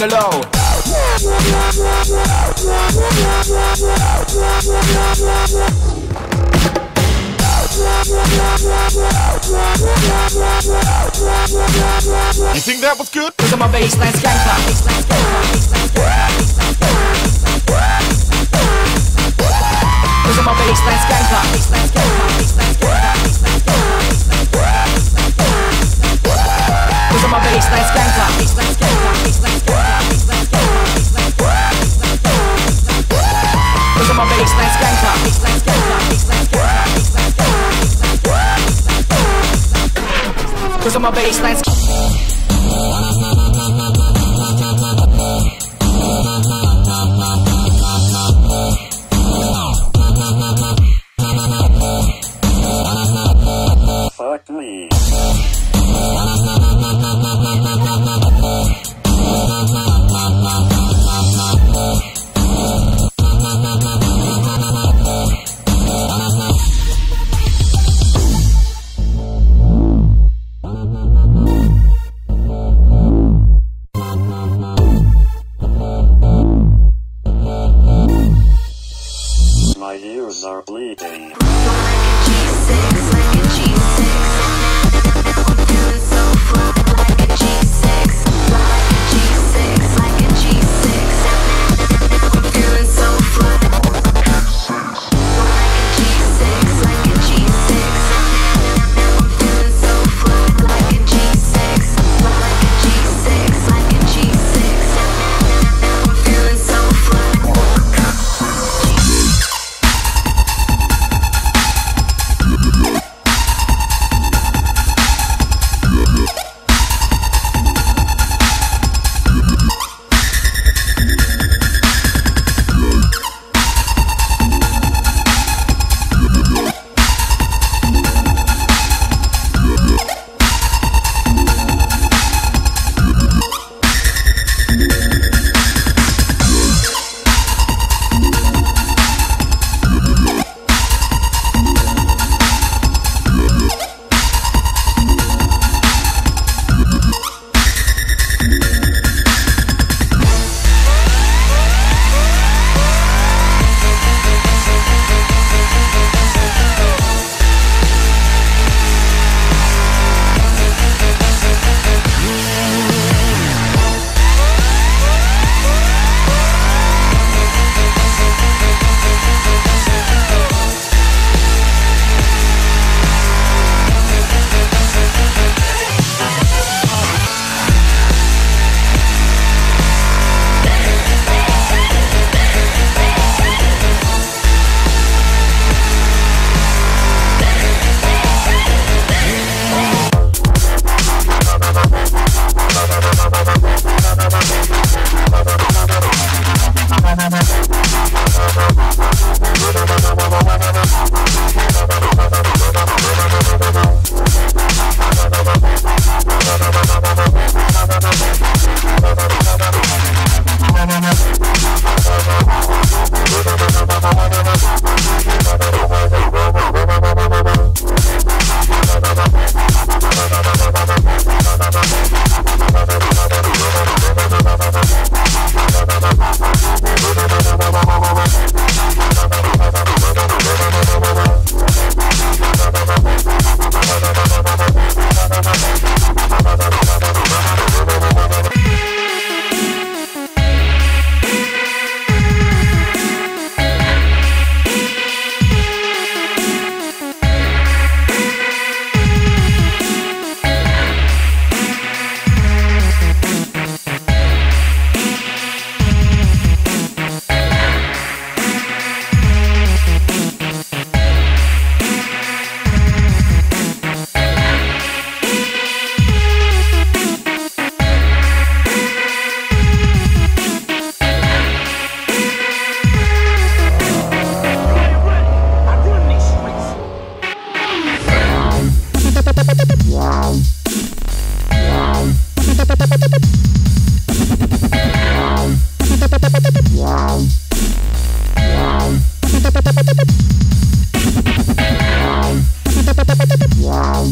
the low. You think that was good? Cause I'm a bassline skanker. Cause I'm a bassline ears are bleeding. Wow.